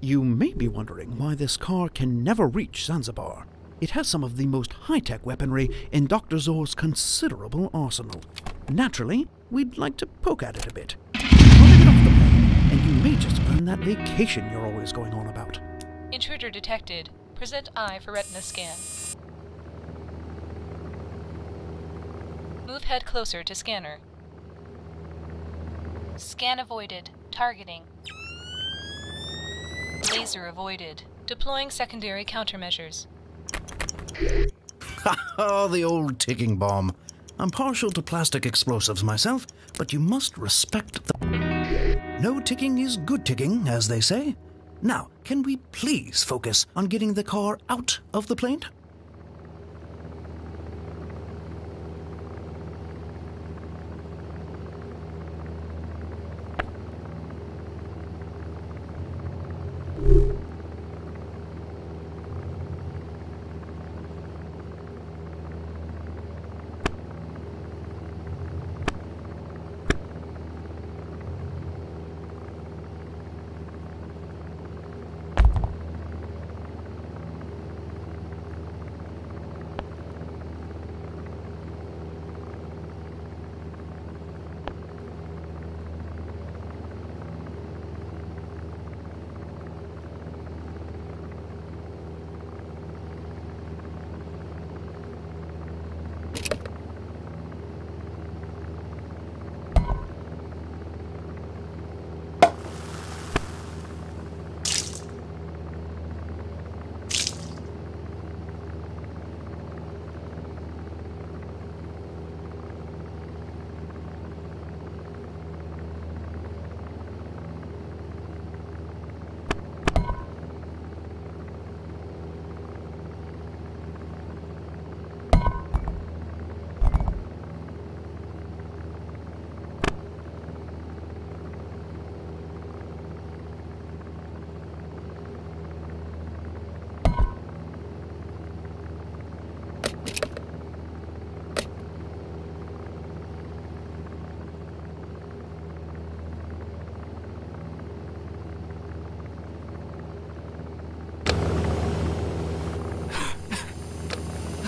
You may be wondering why this car can never reach Zanzibar. It has some of the most high-tech weaponry in Dr. Zor's considerable arsenal. Naturally, we'd like to poke at it a bit. It off the plane, and you may just earn that vacation you're always going on about. Intruder detected. Present eye for retina scan. Move head closer to scanner. Scan avoided. Targeting. Laser avoided. Deploying secondary countermeasures. oh, the old ticking bomb. I'm partial to plastic explosives myself, but you must respect the. No ticking is good ticking, as they say. Now, can we please focus on getting the car out of the plane?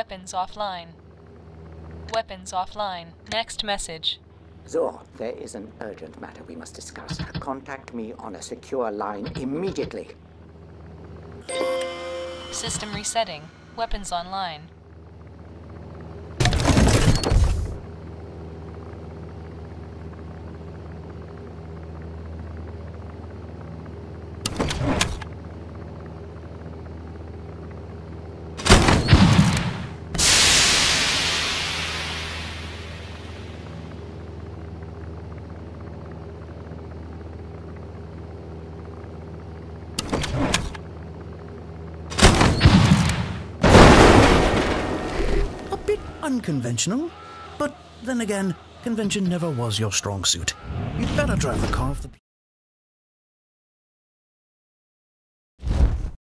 Weapons offline. Weapons offline. Next message. Zor, there is an urgent matter we must discuss. Contact me on a secure line immediately. System resetting. Weapons online. A bit unconventional, but then again, convention never was your strong suit. You'd better drive the car off the.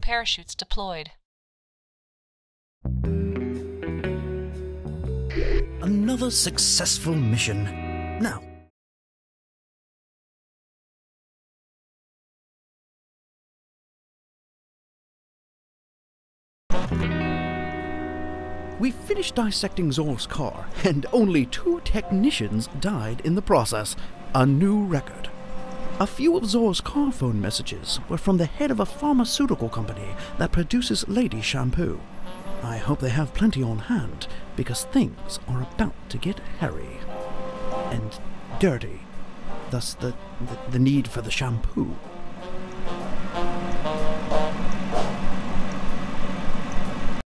Parachutes deployed. Another successful mission. Now, we finished dissecting Zor's car, and only two technicians died in the process. A new record. A few of Zor's car phone messages were from the head of a pharmaceutical company that produces lady shampoo. I hope they have plenty on hand, because things are about to get hairy and dirty. Thus, the, the, the need for the shampoo.